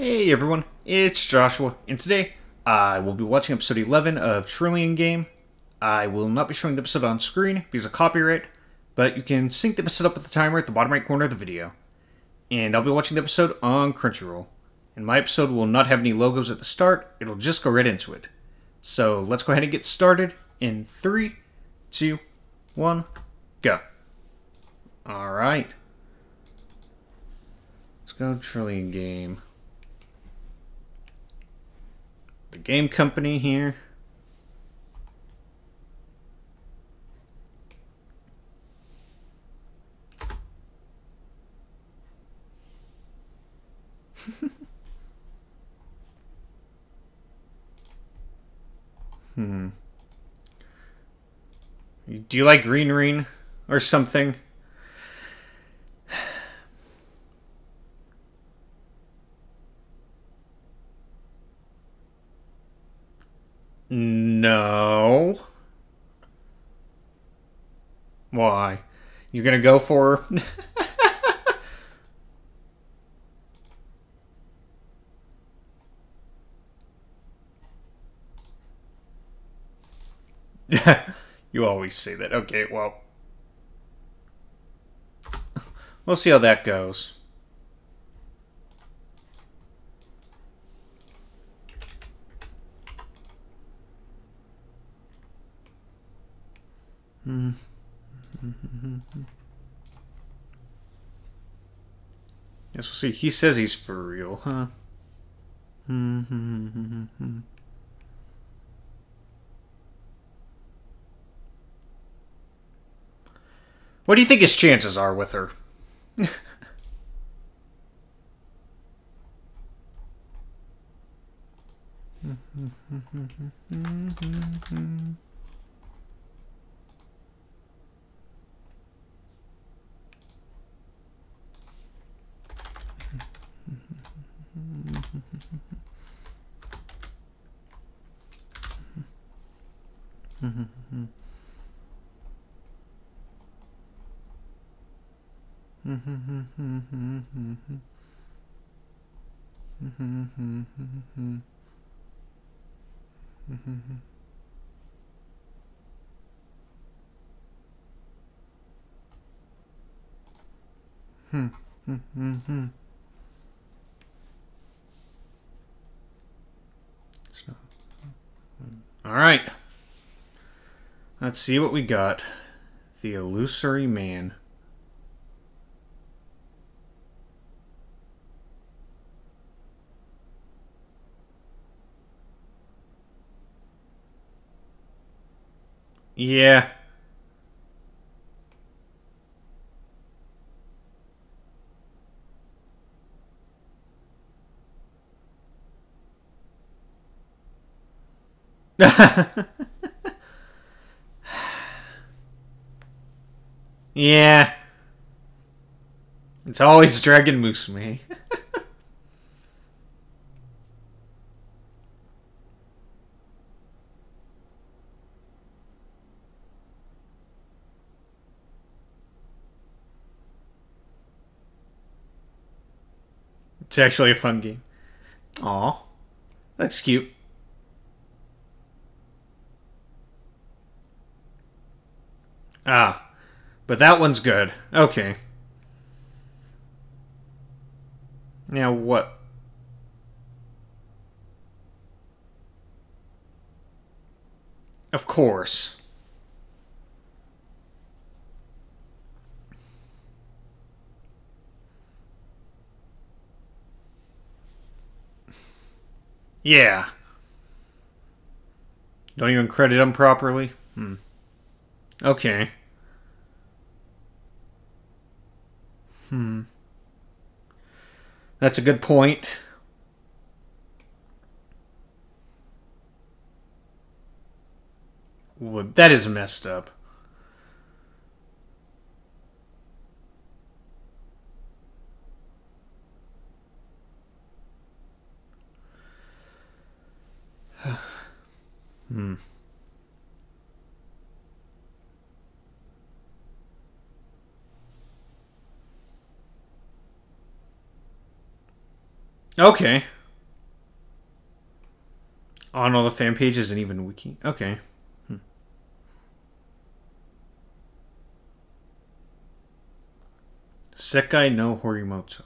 Hey everyone, it's Joshua, and today I will be watching episode 11 of Trillion Game. I will not be showing the episode on screen because of copyright, but you can sync the episode up with the timer at the bottom right corner of the video. And I'll be watching the episode on Crunchyroll. And my episode will not have any logos at the start, it'll just go right into it. So let's go ahead and get started in 3, 2, 1, go. Alright. Let's go Trillion Game. The game company here. hmm. Do you like Green Ring or something? No. Why? You're gonna go for... you always say that. Okay, well... We'll see how that goes. Mm. Yes, we'll see. He says he's for real, huh? what do you think his chances are with her? All right. Let's see what we got. The Illusory Man. Yeah. yeah. It's always Dragon Moose Musume. it's actually a fun game. Aw. That's cute. Ah, but that one's good. Okay. Now what? Of course. Yeah. Don't even credit him properly? Hmm. Okay. Hmm. That's a good point. Well, that is messed up. hmm. Okay. On all the fan pages and even wiki. Okay. Hmm. Sekai no Horimoto.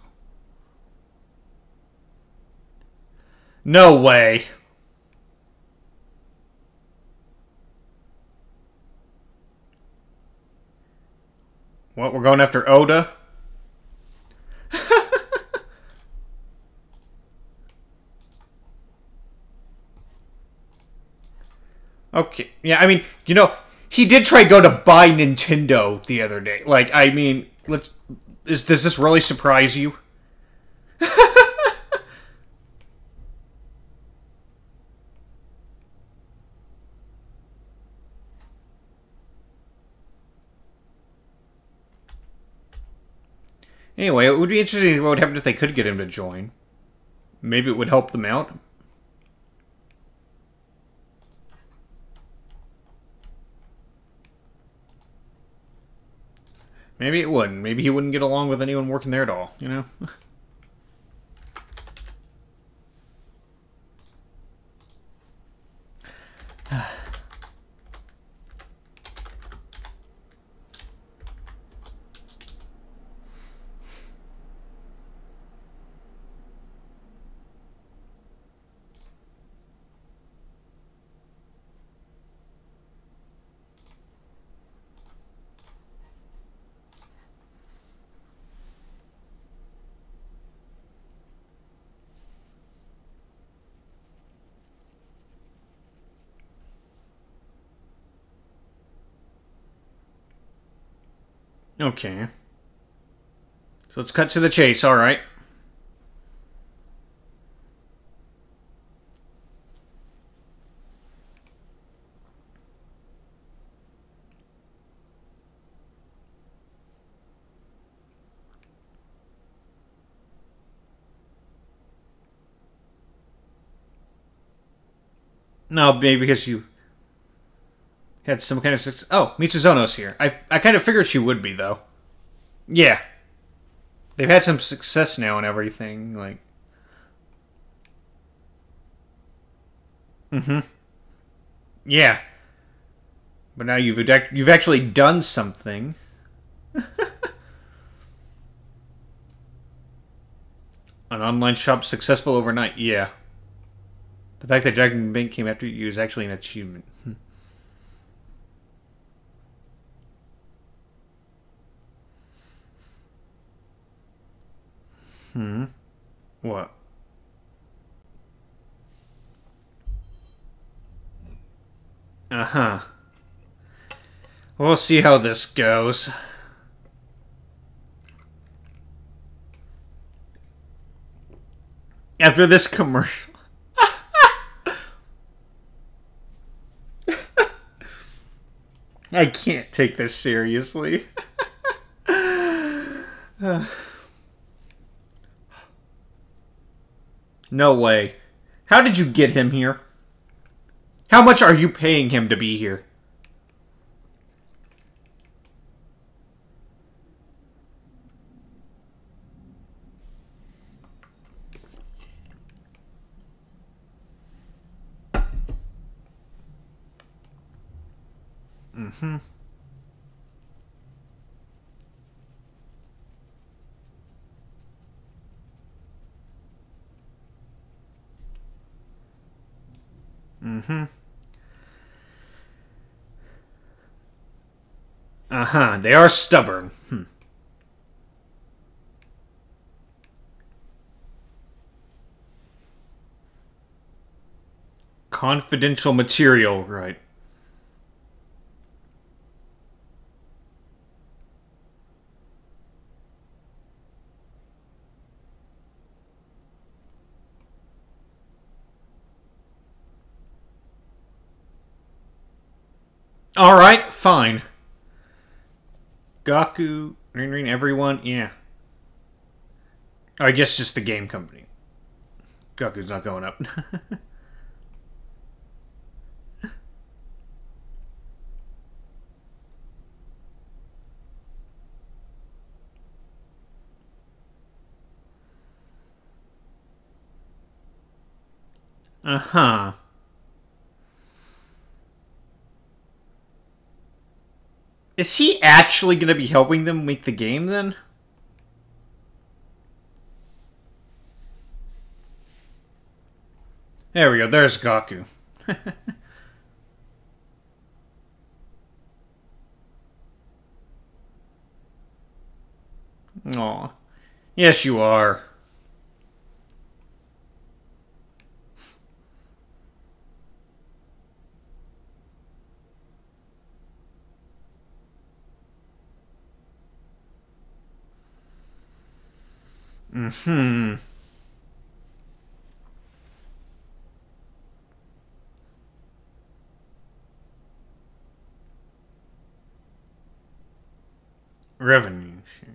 No way. What, we're going after Oda? Okay. Yeah, I mean, you know, he did try go to buy Nintendo the other day. Like, I mean, let's is does this really surprise you? Anyway, it would be interesting what would happen if they could get him to join. Maybe it would help them out. Maybe it wouldn't. Maybe he wouldn't get along with anyone working there at all, you know? Okay. So let's cut to the chase, alright. No, maybe because you had some kind of success. Oh, Mitsuzono's here. I I kind of figured she would be though. Yeah, they've had some success now and everything. Like, mm-hmm. Yeah, but now you've you've actually done something. An online shop successful overnight. Yeah. The fact that Dragon Bank came after you is actually an achievement. Hmm. What? Uh huh. We'll see how this goes. After this commercial. I can't take this seriously. No way. How did you get him here? How much are you paying him to be here? Mm-hmm. Mm-hmm. Uh-huh. They are stubborn. Hmm. Confidential material, right. All right, fine. Gaku, ring ring, everyone, yeah. I guess just the game company. Gaku's not going up. Uh Is he actually going to be helping them make the game then? There we go. There's Gaku. Aw. Yes, you are. Hmm. Revenue share.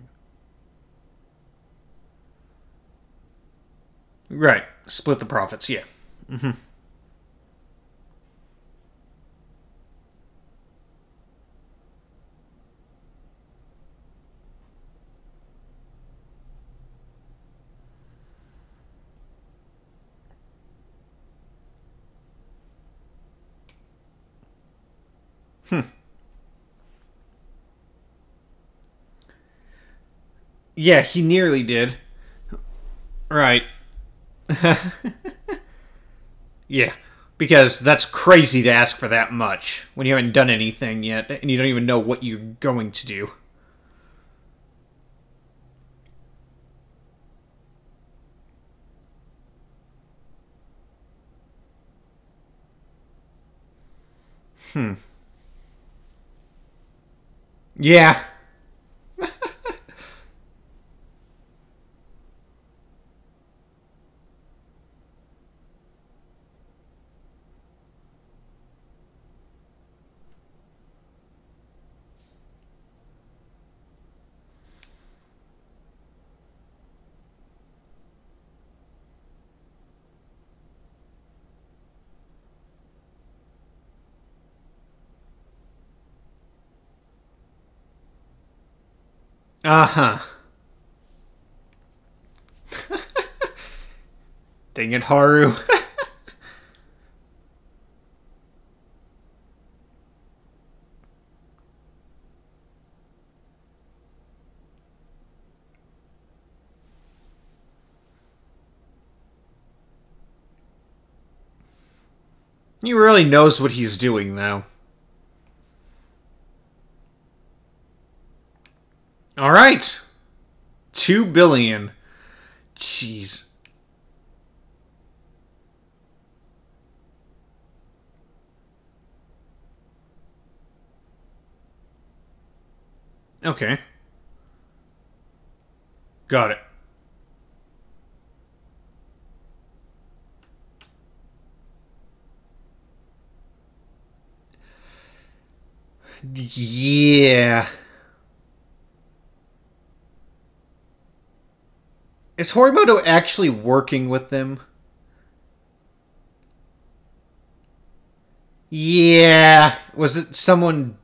Right. Split the profits, yeah. Mm-hmm. Hmm. Yeah, he nearly did. Right. yeah, because that's crazy to ask for that much when you haven't done anything yet and you don't even know what you're going to do. Hmm. Yeah. Uh huh. Dang it, Haru. he really knows what he's doing now. All right. 2 billion. Jeez. Okay. Got it. Yeah. Is Horimoto actually working with them? Yeah. Was it someone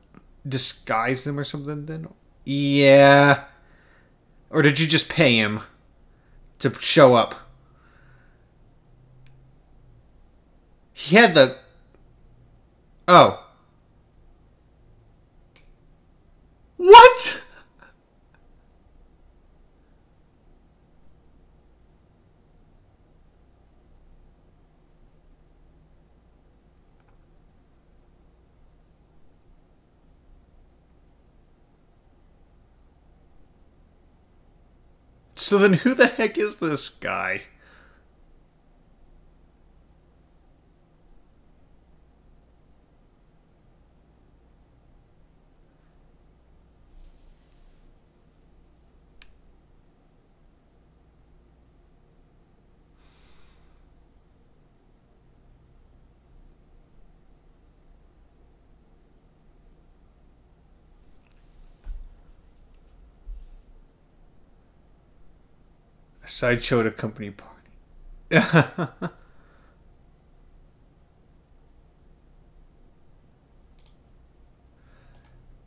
disguised them or something then? Yeah. Or did you just pay him to show up? He had the. Oh. What? So then who the heck is this guy? A sideshow at a company party.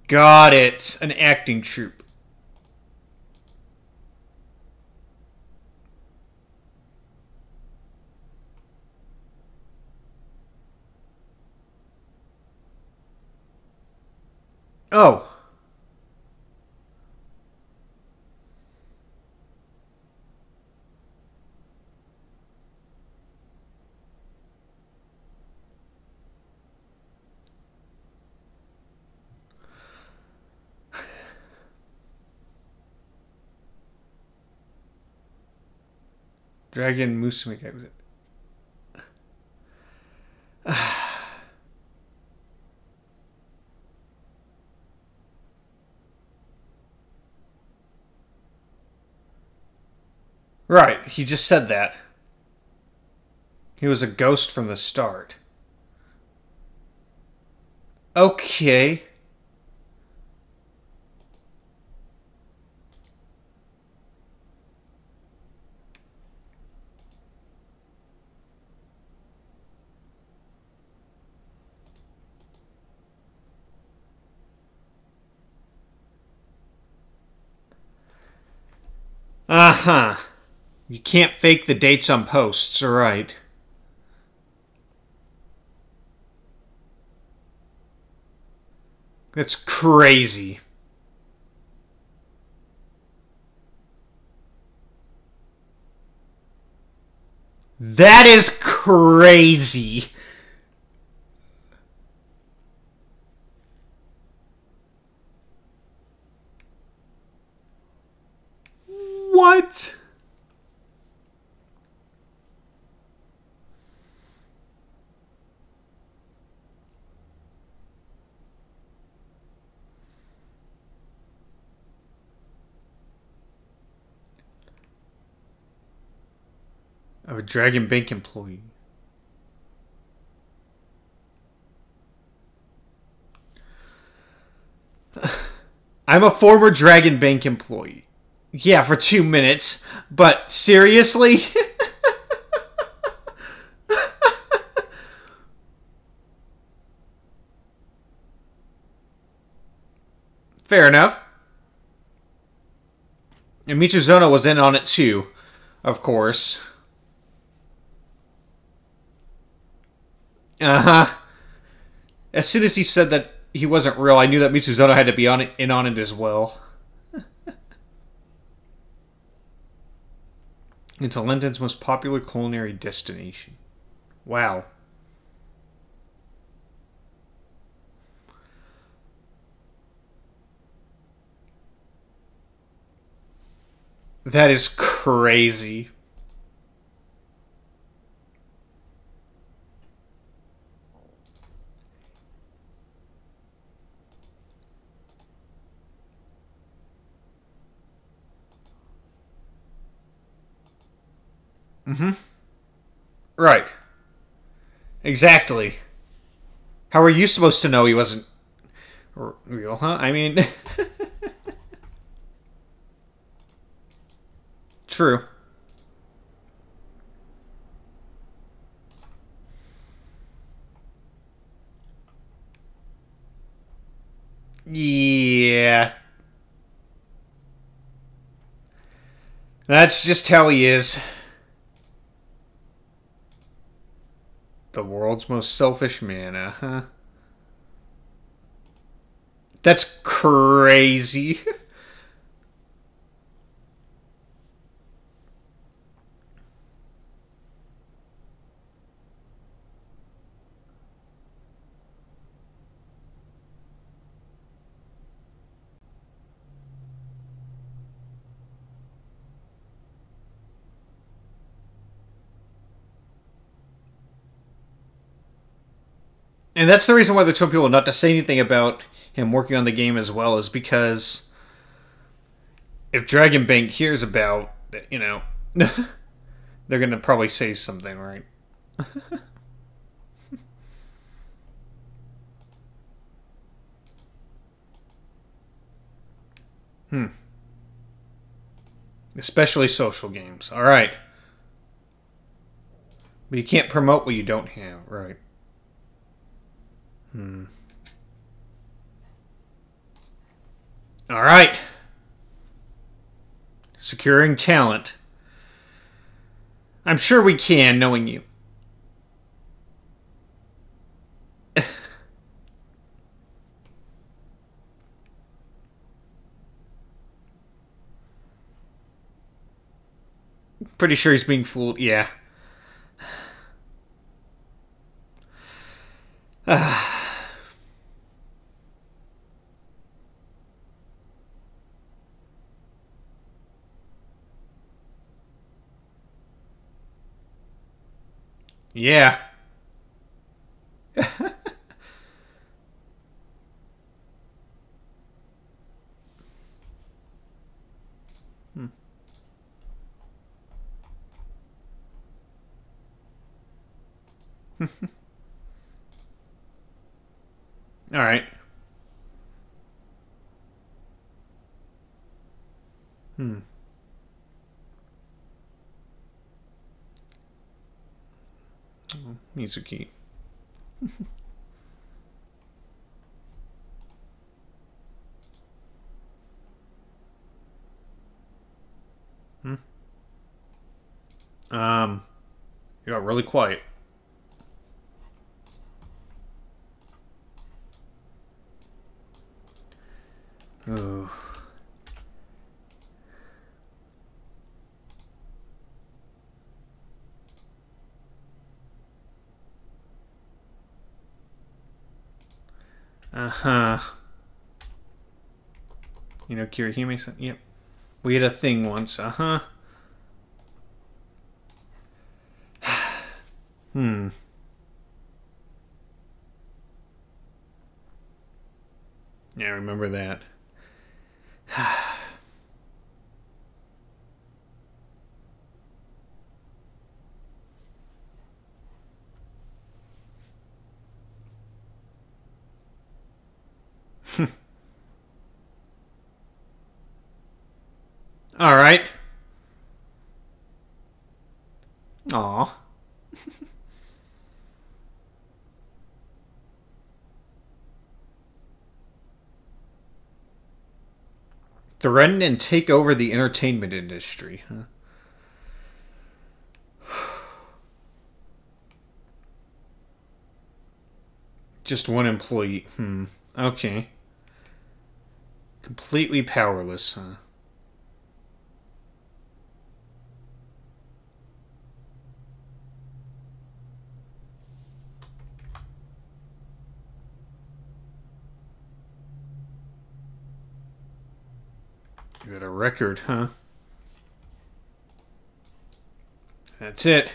Got it. An acting troupe. Oh, Dragon Musume guy was it? right, he just said that. He was a ghost from the start. Okay. Uh huh. You can't fake the dates on posts, right? That's crazy. That is crazy. What? Of a Dragon Bank employee. I'm a former Dragon Bank employee. Yeah, for two minutes. But seriously? Fair enough. And Michizono was in on it too, of course. Uh huh. As soon as he said that he wasn't real, I knew that Michizono had to be on it, in on it as well. Into London's most popular culinary destination. Wow. That is crazy. Mm-hmm. Right. Exactly. How are you supposed to know he wasn't real, huh? I mean... True. Yeah. That's just how he is. The world's most selfish man, uh huh. That's crazy. And that's the reason why they told people not to say anything about him working on the game as well, is because if Dragon Bank hears about, you know, they're going to probably say something, right? hmm. Especially social games. All right. But you can't promote what you don't have, right? Hmm. All right. Securing talent. I'm sure we can, knowing you. Pretty sure he's being fooled. Yeah. Ah. Yeah. All right. Hmm. Key. hmm. Um, you got really quiet. Oh. Uh-huh. You know, Kirihime Yep. We had a thing once. Uh-huh. hmm. Yeah, I remember that. All right. Aw. Threaten and take over the entertainment industry. Huh? Just one employee. Hmm. Okay. Completely powerless, huh? Got a record, huh? That's it.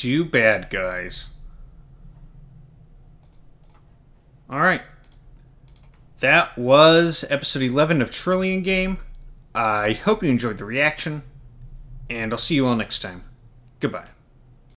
Two bad guys. Alright. That was episode 11 of Trillion Game. I hope you enjoyed the reaction, and I'll see you all next time. Goodbye.